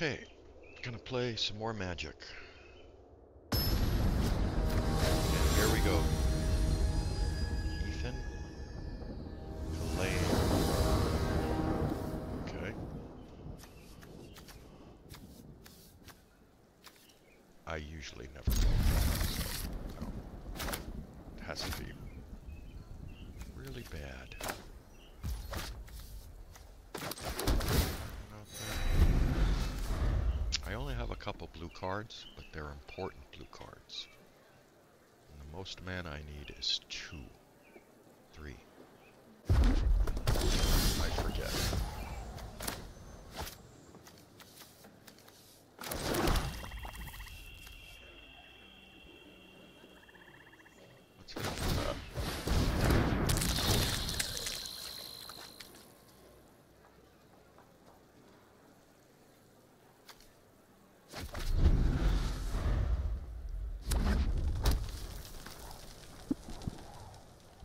Okay, gonna play some more Magic. And here we go. Most mana I need is two. Three. I forget. Let's hit that.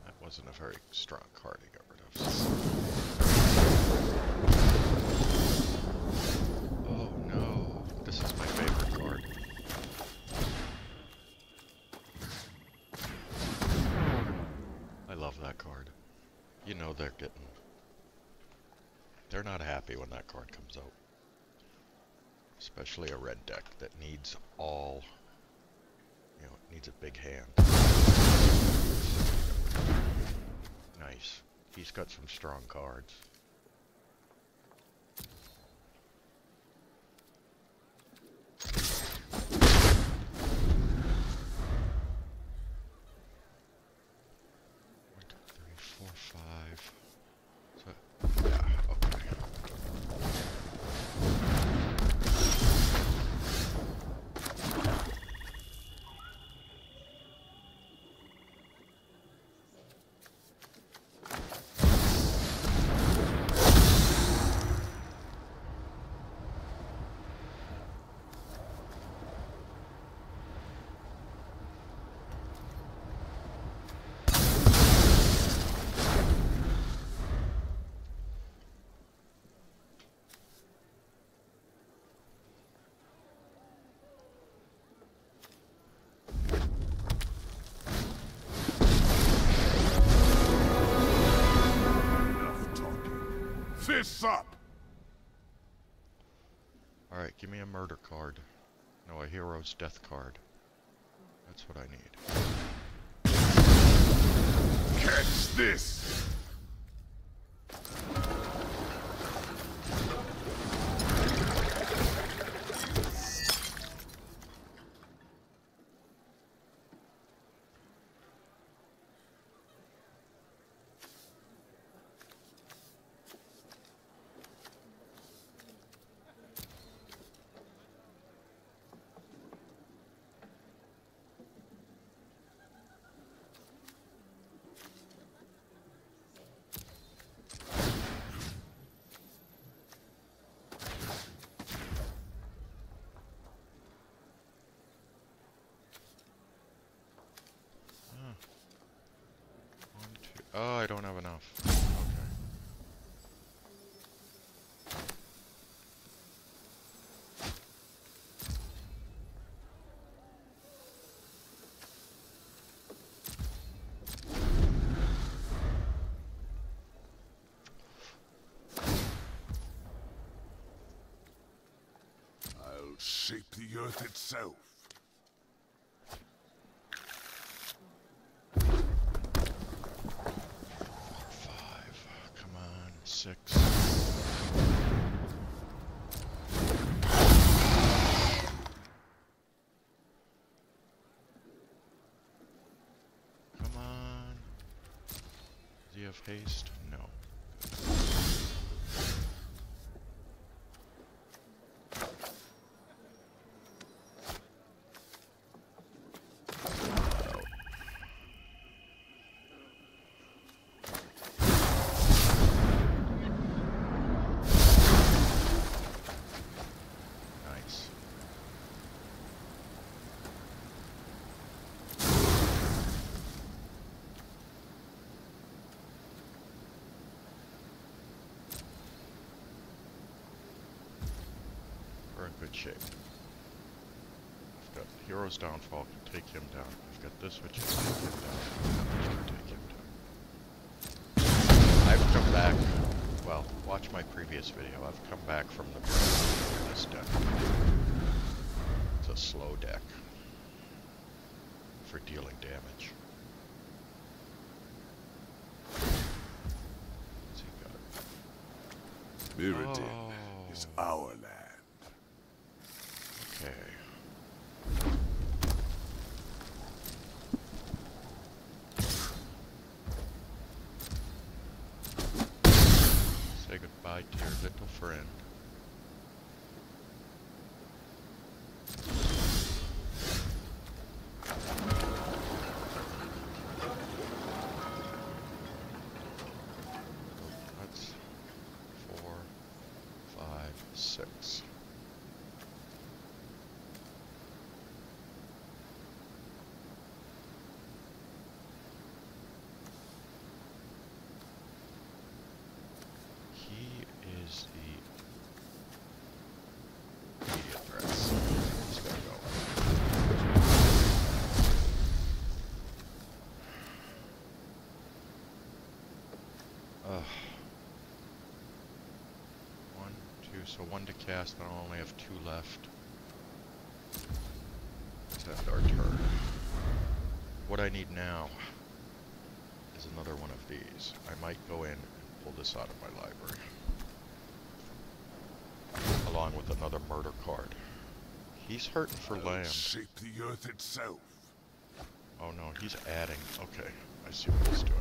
That wasn't a very strong card to get rid of. Oh no, this is my favorite card. I love that card. You know they're getting... They're not happy when that card comes out. Especially a red deck that needs all... You know, it needs a big hand. Nice. He's got some strong cards. Murder card. No, a hero's death card. That's what I need. Catch this! One, two. Oh, I don't have enough. Okay. I'll shape the earth itself. He haste? No. Nice. Good shape. I've got Hero's Downfall, can take him down. I've got this which can take him down. Can take him down. I've come back, well, watch my previous video. I've come back from the brink this deck. It's a slow deck for dealing damage. Mirrodin Oh. is our land. Okay. Say goodbye to your little friend. That's four, five, six. He is the. One, two, so one to cast, and I'll only have two left. End our turn. What I need now is another one of these. I might go in and pull this out of my library. Along with another murder card. He's hurting for land. shape the earth itself. Oh no, he's adding. Okay, I see what he's doing.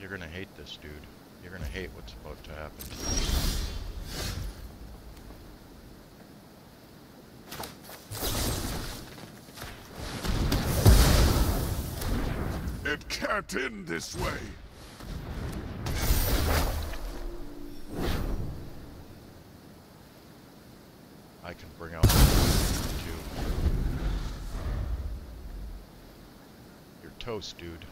You're gonna hate this, dude. You're gonna hate what's about to happen. It end this way. I can bring out two. You're toast, dude.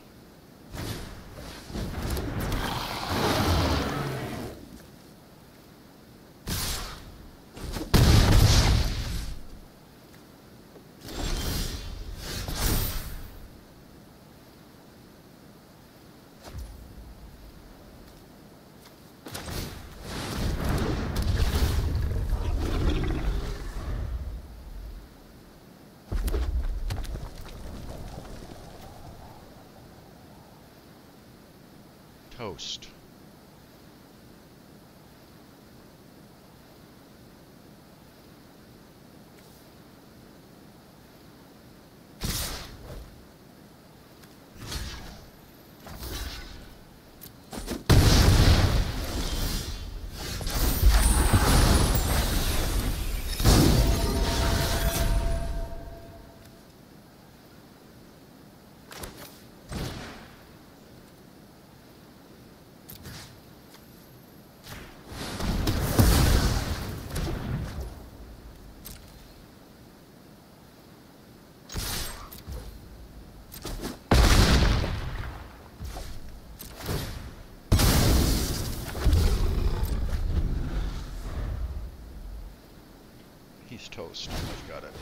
Toast. He's toast. I've got it.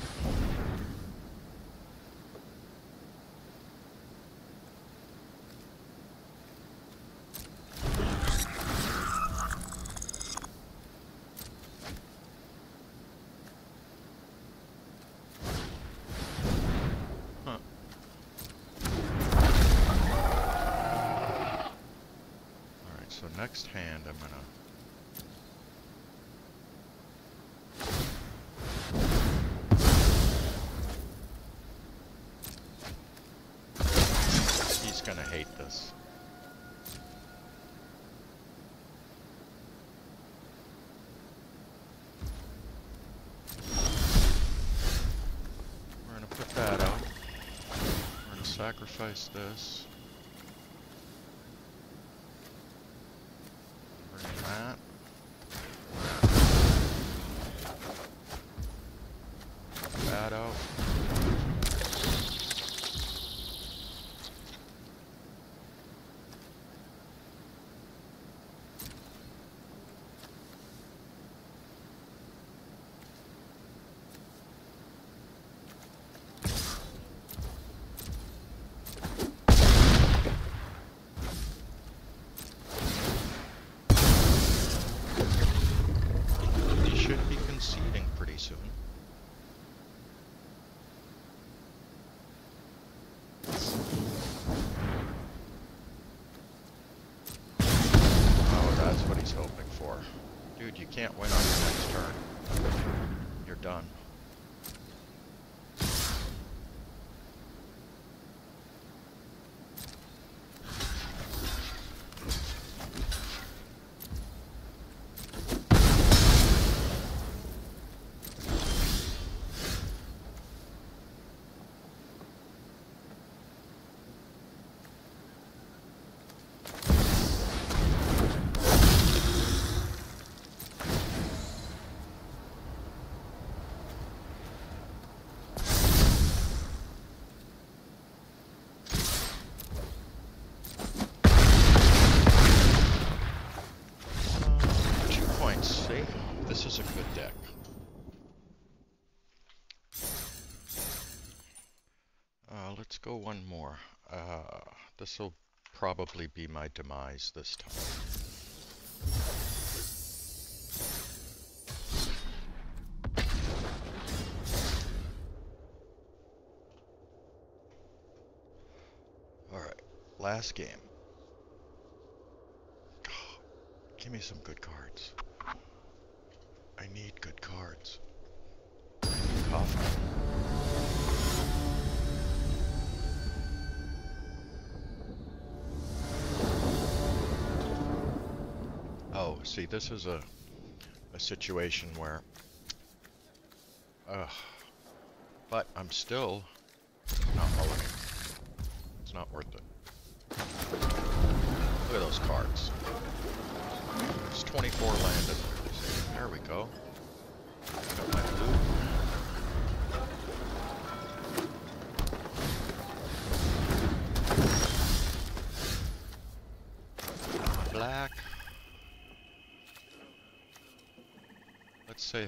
Next hand I'm gonna He's gonna hate this. We're gonna put that out. We're gonna sacrifice this. Bring that out. Dude, you can't win on your next turn. You're done. Uh, two points. See? This is a good deck. Uh, let's go one more. Uh, this will probably be my demise this time. Last game. Give me some good cards. I need good cards. Coffee. See, this is a a situation where, but I'm still not. It's not worth it. Look at those cards. It's 24 land in there. There we go. Got my blue. Black. Let's say hello. I'm a little nervous about this. He's gonna. He's gonna keep trying to pump those little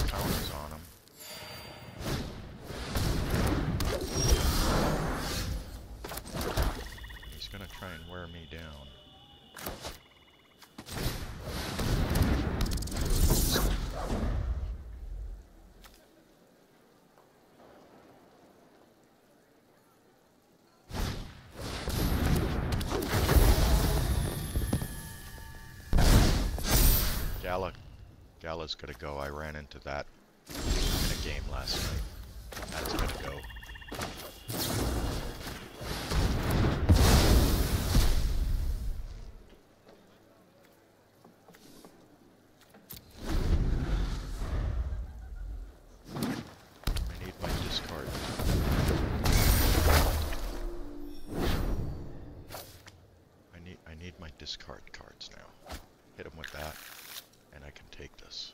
and put Gala's gonna go. I ran into that in a game last night. That's gonna go. I need my discard. I need I need my discard cards now. Hit him with that, and I can take this.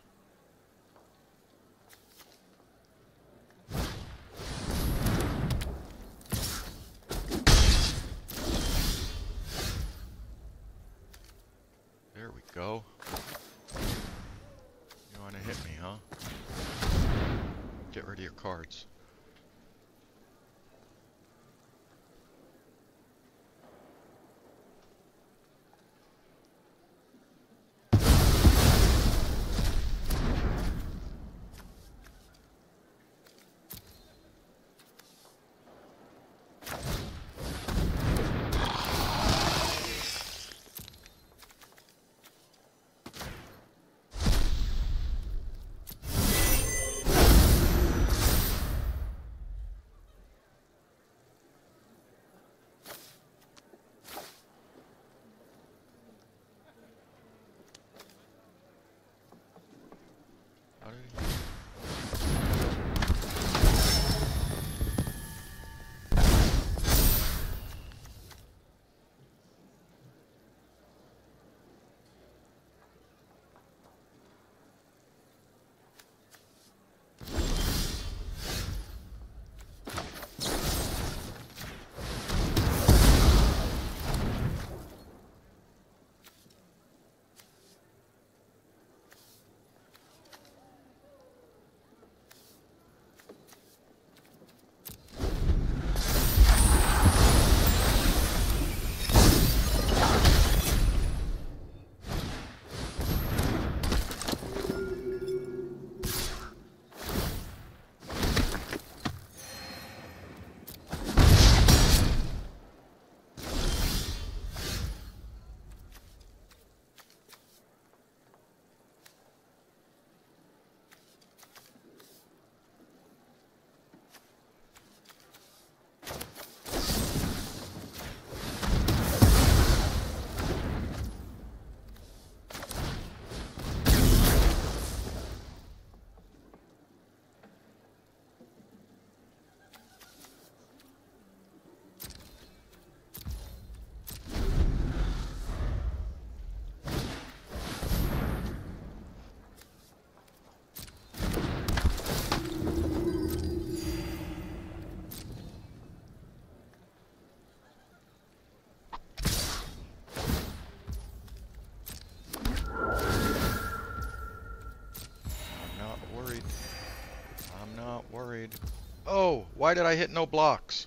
Oh, why did I hit no blocks?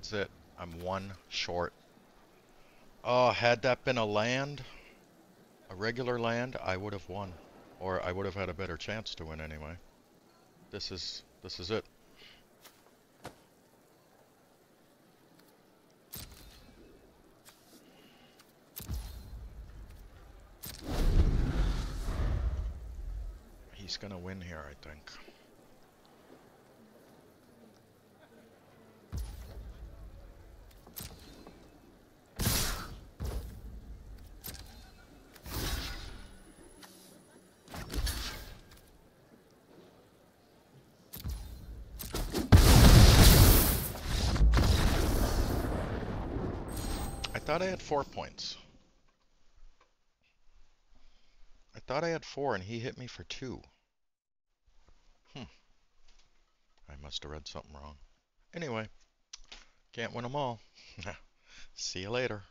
That's it. I'm one short. Oh, had that been a land, a regular land, I would have won. Or I would have had a better chance to win anyway. This is, this is it. He's gonna win here, I think. Thought I had four points. I thought I had four and he hit me for two. Hmm. I must have read something wrong. Anyway, can't win them all. See you later.